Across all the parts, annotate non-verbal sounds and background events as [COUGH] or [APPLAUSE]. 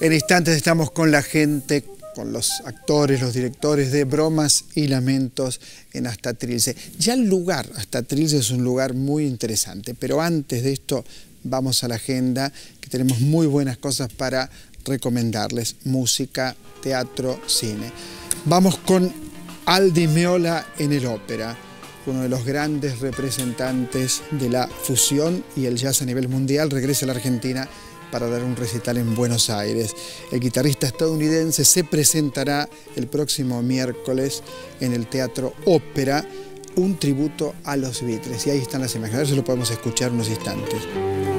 En instantes estamos con la gente, con los actores, los directores de bromas y lamentos en Hasta Trilce. Ya el lugar, Hasta Trilce es un lugar muy interesante, pero antes de esto vamos a la agenda, que tenemos muy buenas cosas para recomendarles, música, teatro, cine. Vamos con Aldi Meola en el ópera, uno de los grandes representantes de la fusión y el jazz a nivel mundial, regresa a la Argentina para dar un recital en Buenos Aires. El guitarrista estadounidense se presentará el próximo miércoles en el Teatro Ópera, un tributo a los Beatles. Y ahí están las imágenes, a lo podemos escuchar unos instantes.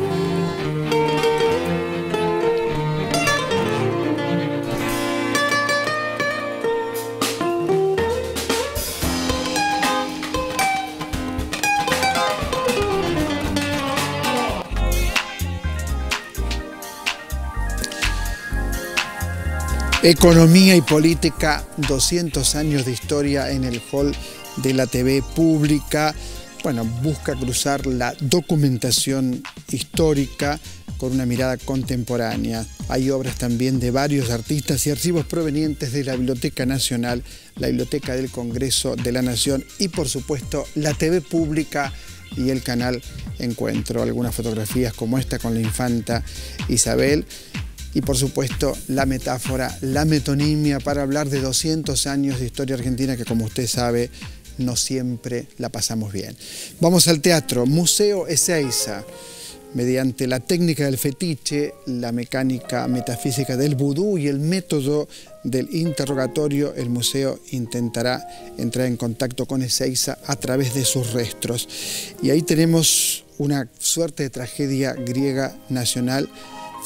Economía y política, 200 años de historia en el hall de la TV pública. Bueno, busca cruzar la documentación histórica con una mirada contemporánea. Hay obras también de varios artistas y archivos provenientes de la Biblioteca Nacional, la Biblioteca del Congreso de la Nación y por supuesto la TV pública y el canal Encuentro. Algunas fotografías como esta con la infanta Isabel y por supuesto la metáfora, la metonimia para hablar de 200 años de historia argentina que como usted sabe no siempre la pasamos bien. Vamos al teatro, Museo Ezeiza. Mediante la técnica del fetiche, la mecánica metafísica del vudú y el método del interrogatorio, el museo intentará entrar en contacto con Ezeiza a través de sus restos. Y ahí tenemos una suerte de tragedia griega nacional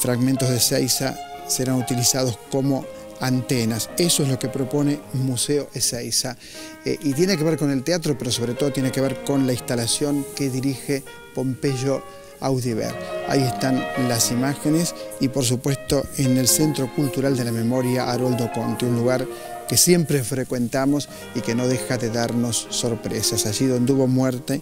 fragmentos de Ezeiza serán utilizados como antenas. Eso es lo que propone Museo Ezeiza. Eh, y tiene que ver con el teatro, pero sobre todo tiene que ver con la instalación que dirige Pompeyo Audiver. Ahí están las imágenes y por supuesto en el Centro Cultural de la Memoria Haroldo Conte, un lugar que siempre frecuentamos y que no deja de darnos sorpresas. Allí donde hubo muerte,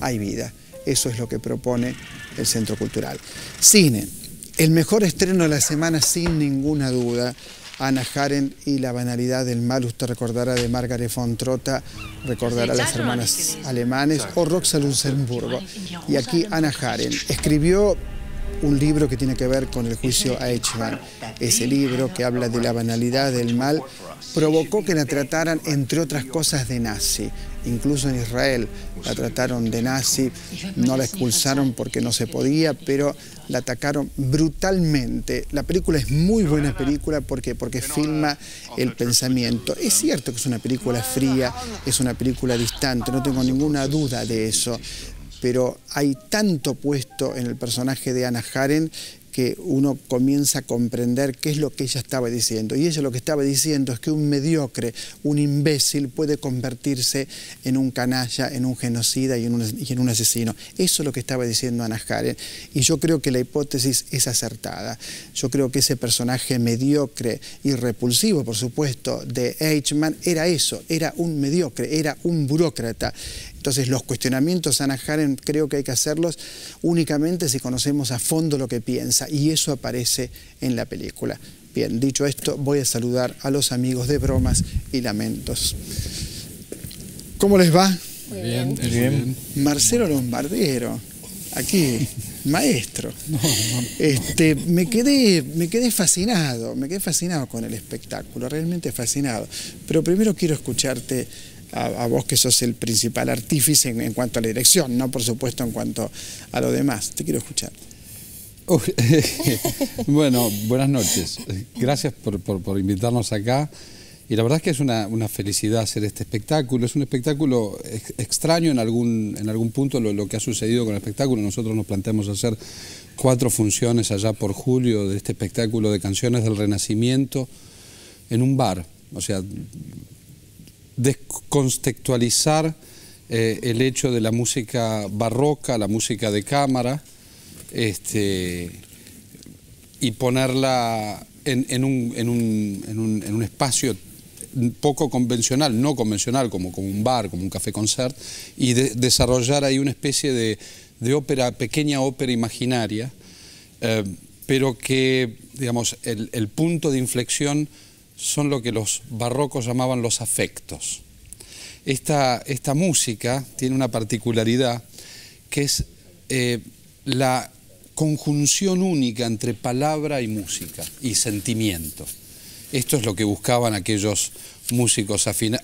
hay vida. Eso es lo que propone el Centro Cultural. Cine. El mejor estreno de la semana, sin ninguna duda, Ana Haren y la banalidad del mal. Usted recordará de Margaret von Trotta, recordará a las hermanas alemanes o Roxa Luxemburgo. Y aquí Ana Haren escribió un libro que tiene que ver con el juicio a Eichmann. Ese libro que habla de la banalidad del mal provocó que la trataran, entre otras cosas, de nazi. Incluso en Israel la trataron de nazi, no la expulsaron porque no se podía, pero la atacaron brutalmente. La película es muy buena película porque, porque filma el pensamiento. Es cierto que es una película fría, es una película distante, no tengo ninguna duda de eso, pero hay tanto puesto en el personaje de Anna Haren que uno comienza a comprender qué es lo que ella estaba diciendo. Y ella lo que estaba diciendo es que un mediocre, un imbécil puede convertirse en un canalla, en un genocida y en un, asesino. Eso es lo que estaba diciendo Ana Haren. Y yo creo que la hipótesis es acertada. Yo creo que ese personaje mediocre y repulsivo, por supuesto, de Eichmann era eso, era un mediocre, era un burócrata. Entonces los cuestionamientos a Ana Haren creo que hay que hacerlos únicamente si conocemos a fondo lo que piensa y eso aparece en la película. Bien, dicho esto, voy a saludar a los amigos de Bromas y Lamentos. ¿Cómo les va? Muy bien, muy bien. Marcelo Lombardero, aquí, maestro. [LAUGHS] Este, me, quedé, me quedé fascinado, me quedé fascinado con el espectáculo, realmente fascinado. Pero primero quiero escucharte a, vos que sos el principal artífice en, cuanto a la dirección, no por supuesto en cuanto a lo demás. Te quiero escuchar. [LAUGHS] bueno, buenas noches. Gracias por, invitarnos acá. Y la verdad es que es una, felicidad hacer este espectáculo. Es un espectáculo extraño en algún, en algún punto lo, lo, que ha sucedido con el espectáculo. Nosotros nos planteamos hacer cuatro funciones allá por julio de este espectáculo de canciones del Renacimiento en un bar. O sea, descontextualizar eh, el hecho de la música barroca, la música de cámara, este, y ponerla en, un, espacio poco convencional, no convencional, como, un bar, como un café concert, y desarrollar ahí una especie de, ópera, pequeña ópera imaginaria, eh, pero que, digamos, el, punto de inflexión son lo que los barrocos llamaban los afectos. Esta, esta música tiene una particularidad que es eh, la conjunción única entre palabra y música y sentimiento. Esto es lo que buscaban aquellos músicos en,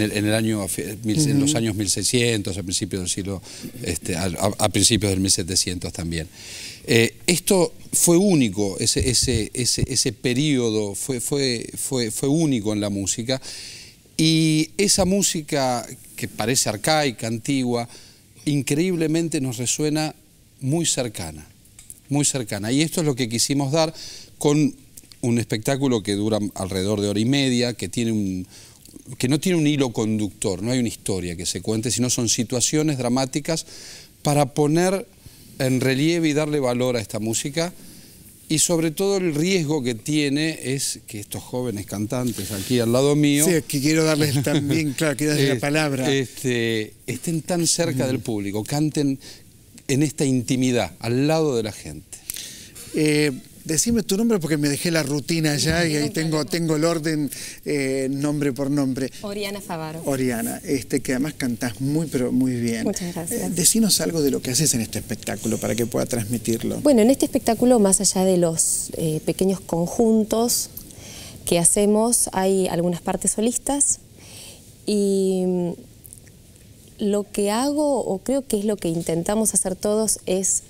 el, en, el, año, en los años 1600, a principios del siglo, este, a, principios del 1700 también. Eh, esto fue único, ese, ese, ese, ese periodo fue, fue, fue, fue único en la música y esa música que parece arcaica, antigua, increíblemente nos resuena muy cercana, muy cercana. Y esto es lo que quisimos dar con un espectáculo que dura alrededor de hora y media, que, tiene un, que no tiene un hilo conductor, no hay una historia que se cuente, sino son situaciones dramáticas para poner en relieve y darle valor a esta música y sobre todo el riesgo que tiene es que estos jóvenes cantantes aquí al lado mío... Sí, que quiero darles [LAUGHS] también, claro, que darles la palabra. Este, estén tan cerca del público, canten en esta intimidad, al lado de la gente. Eh, decime tu nombre porque me dejé la rutina ya y ahí tengo, tengo el orden eh, nombre por nombre. Oriana Favaro. Oriana, este, que además cantás muy, pero muy bien. Muchas gracias. Eh, decinos algo de lo que haces en este espectáculo para que pueda transmitirlo. Bueno, en este espectáculo, más allá de los pequeños conjuntos que hacemos, hay algunas partes solistas y lo que hago, o creo que es lo que intentamos hacer todos, es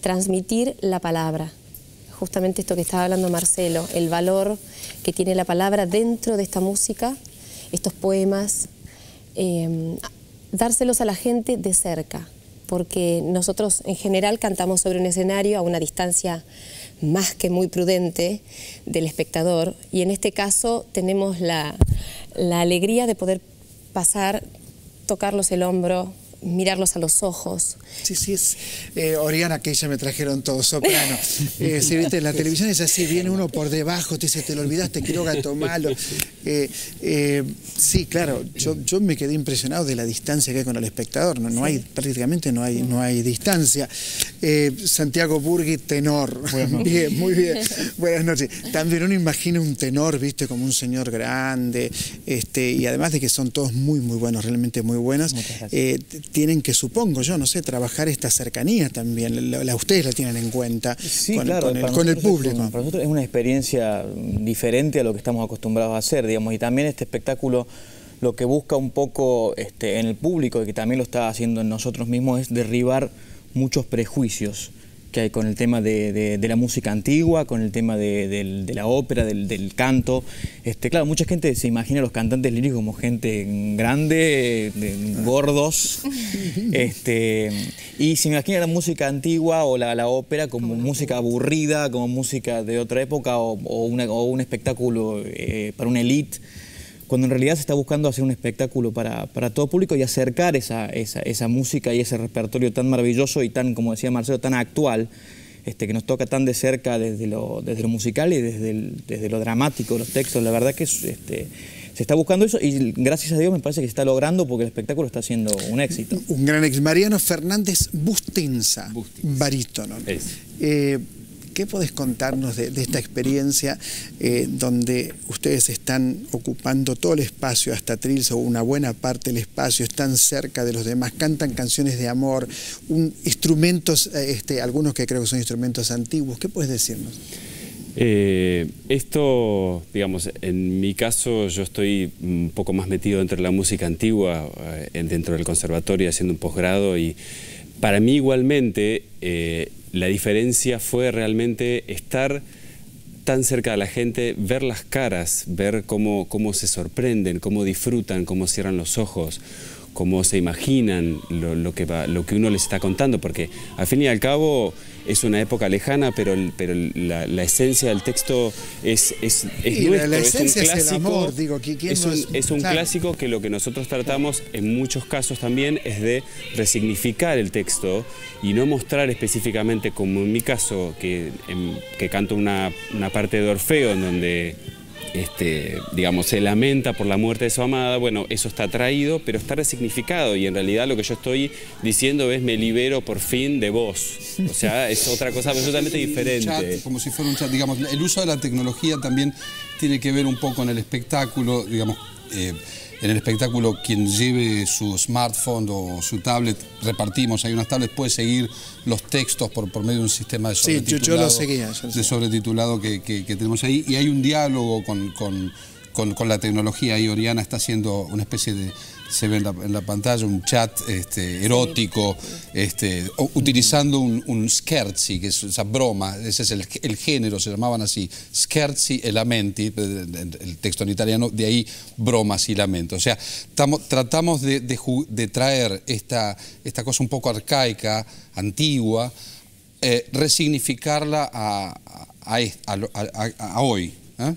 transmitir la palabra. Justamente esto que estaba hablando Marcelo, el valor que tiene la palabra dentro de esta música, estos poemas, em, dárselos a la gente de cerca, porque nosotros en general cantamos sobre un escenario a una distancia más que muy prudente del espectador y en este caso tenemos la, la alegría de poder pasar tocarlos el hombro, mirarlos a los ojos. Sí, sí, es eh, Oriana, que ella me trajeron todo soprano. [LAUGHS] Eh, si viste, en la televisión es así, viene uno por debajo, te dice, te lo olvidaste, quiero gato malo. Eh, sí, claro, yo, yo me quedé impresionado de la distancia que hay con el espectador, no, no hay, prácticamente no hay, no hay distancia. Santiago Burgui, tenor. Bien, muy bien. [LAUGHS] Buenas noches. También uno imagina un tenor, viste, como un señor grande, este, y además de que son todos muy, muy buenos, realmente muy buenos tienen que, supongo yo, no sé, trabajar esta cercanía también. La, ustedes la tienen en cuenta con, el, público. para nosotros es una experiencia diferente a lo que estamos acostumbrados a hacer, digamos, y también este espectáculo lo que busca un poco este, en el público, y que también lo está haciendo en nosotros mismos, es derribar muchos prejuicios que hay con el tema de, la música antigua, con el tema de, la ópera, del, canto. Este, claro, mucha gente se imagina a los cantantes líricos como gente grande, gordos, [LAUGHS] este, y se imagina la música antigua o la, ópera como música aburrida, como música de otra época o, un espectáculo eh, para una élite cuando en realidad se está buscando hacer un espectáculo para, todo público y acercar esa, esa, música y ese repertorio tan maravilloso y tan, como decía Marcelo, tan actual, este, que nos toca tan de cerca desde lo, desde lo musical y desde, desde lo dramático, los textos. La verdad que este, se está buscando eso y gracias a Dios me parece que se está logrando porque el espectáculo está siendo un éxito. Un gran ex, Mariano Fernández Bustinza, barítono. Eh, ¿Qué podés contarnos de, esta experiencia eh, donde ustedes están ocupando todo el espacio, hasta Trills o una buena parte del espacio, están cerca de los demás, cantan canciones de amor, instrumentos, eh, este, algunos que creo que son instrumentos antiguos? ¿Qué puedes decirnos? Eh, esto, digamos, en mi caso yo estoy un poco más metido dentro de la música antigua, dentro del conservatorio haciendo un posgrado y para mí igualmente la diferencia fue realmente estar tan cerca de la gente, ver las caras, ver cómo, cómo se sorprenden, cómo disfrutan, cómo cierran los ojos, cómo se imaginan lo, que lo que uno les está contando, porque al fin y al cabo es una época lejana, pero, pero la, esencia del texto es, es, es nuestro, es un clásico. digo, es un, clásico que lo que nosotros tratamos en muchos casos también es de resignificar el texto y no mostrar específicamente, como en mi caso, que, que canto una, una parte de Orfeo en donde este, digamos, se lamenta por la muerte de su amada, bueno, eso está traído, pero está resignificado y en realidad lo que yo estoy diciendo es me libero por fin de vos. O sea, es otra cosa absolutamente diferente. como si fuera un chat, digamos, el uso de la tecnología también tiene que ver un poco en el espectáculo, digamos, eh, en el espectáculo quien lleve su smartphone o su tablet, repartimos, hay unas tablets, puede seguir los textos por, por medio de un sistema de sobretitulado, sí, yo, lo seguía, de sobretitulado que, tenemos ahí. Y hay un diálogo con, con la tecnología. Y Oriana está haciendo una especie de se ve en la, pantalla un chat este, erótico, este, utilizando un, un, scherzi, que es esa broma, ese es el, género, se llamaban así, scherzi e lamenti, el texto en italiano, de ahí bromas y lamentos. O sea, tratamos de, traer esta, esta cosa un poco arcaica, antigua, eh, resignificarla a, a, hoy. ¿eh?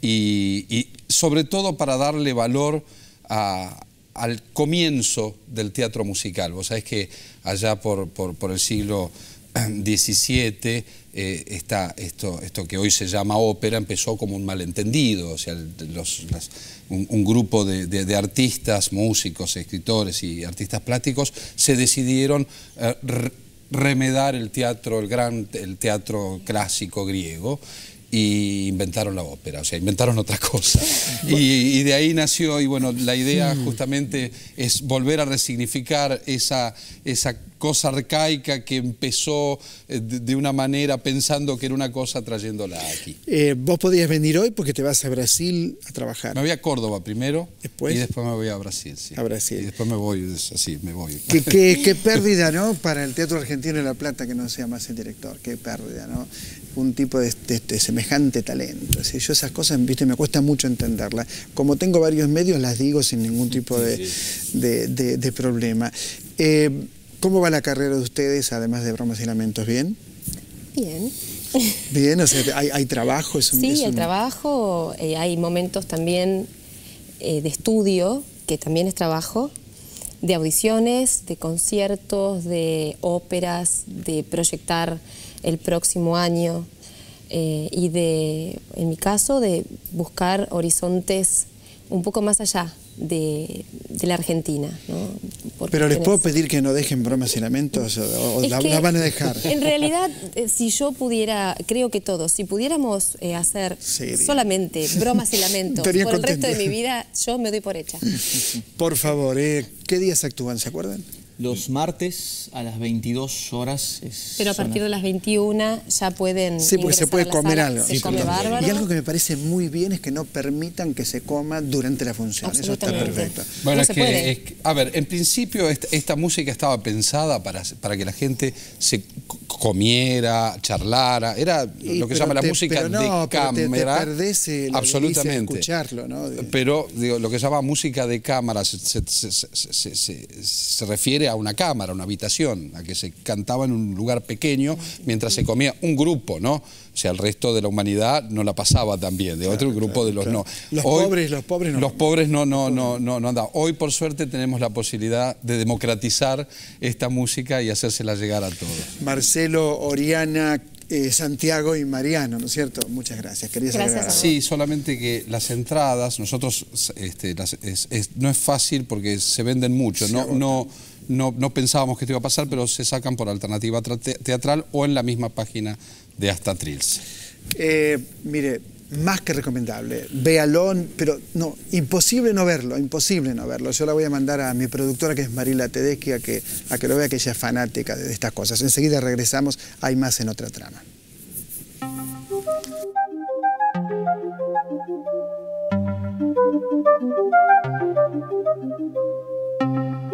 Y, y sobre todo para darle valor a, al comienzo del teatro musical. Vos sabés que allá por, el siglo XVII eh, esto, esto que hoy se llama ópera empezó como un malentendido, o sea, un, grupo de, artistas, músicos, escritores y artistas plásticos se decidieron eh, remedar el teatro, el gran el teatro clásico griego y inventaron la ópera, o sea, inventaron otra cosa. Y, de ahí nació, y bueno, la idea justamente es volver a resignificar esa, esa cosa arcaica que empezó eh, de una manera pensando que era una cosa trayéndola aquí. Eh, vos podías venir hoy porque te vas a Brasil a trabajar. Me voy a Córdoba primero y después me voy a Brasil. Sí. A Brasil. Y después me voy, así, me voy. [LAUGHS] Qué, pérdida, ¿no? Para el Teatro Argentino de La Plata que no sea más el director. Qué pérdida, ¿no? Un tipo de, semejante talento. yo esas cosas, viste, me cuesta mucho entenderlas. Como tengo varios medios, las digo sin ningún tipo de, de problema. Eh, ¿Cómo va la carrera de ustedes, además de bromas y lamentos? ¿Bien? Bien. Bien, o sea, hay, trabajo. Es sí, hay trabajo, eh, hay momentos también eh, de estudio, que también es trabajo, de audiciones, de conciertos, de óperas, de proyectar el próximo año eh, y de, en mi caso, de buscar horizontes un poco más allá de, la Argentina. Pero les puedo pedir que no dejen bromas y lamentos o, la, van a dejar. En realidad, [LAUGHS] eh, si yo pudiera, creo que todos, si pudiéramos eh, hacer solamente bromas y [LAUGHS] lamentos por el resto de mi vida, yo me doy por hecha. [LAUGHS] Por favor, eh, ¿qué días actúan? ¿Se acuerdan? Los martes a las 22 horas. Pero a partir de las 21 ya pueden. Sí, porque se puede comer algo. Se come bárbaro. Y algo que me parece muy bien es que no permitan que se coma durante la función. Eso está perfecto. Bueno, es, que, a ver, en principio esta, música estaba pensada para, para que la gente se comiera, charlara. Era lo que se llama la música de cámara. Te, absolutamente. escucharlo, ¿no? Pero digo, lo que se llama música de cámara se, se refiere a una cámara, una habitación, a que se cantaba en un lugar pequeño mientras se comía un grupo, ¿no? O sea, el resto de la humanidad no la pasaba tan bien, de otro grupo de los no. Los pobres, los pobres no. Los pobres no, no, no, no, no andaban. Hoy, por suerte, tenemos la posibilidad de democratizar esta música y hacérsela llegar a todos. Marcelo, Oriana, eh, Santiago y Mariano, ¿no es cierto? Muchas gracias. gracias Sí, solamente que las entradas, nosotros, este, no es fácil porque se venden mucho, no, no, no, pensábamos que esto iba a pasar, pero se sacan por alternativa teatral o en la misma página de Hasta Trills. Eh, mire, más que recomendable. Véalo, pero no, imposible no verlo, imposible no verlo. Yo la voy a mandar a mi productora, que es Marila Tedeschi, a que, a que lo vea, que ella es fanática de estas cosas. Enseguida regresamos, hay más en otra trama.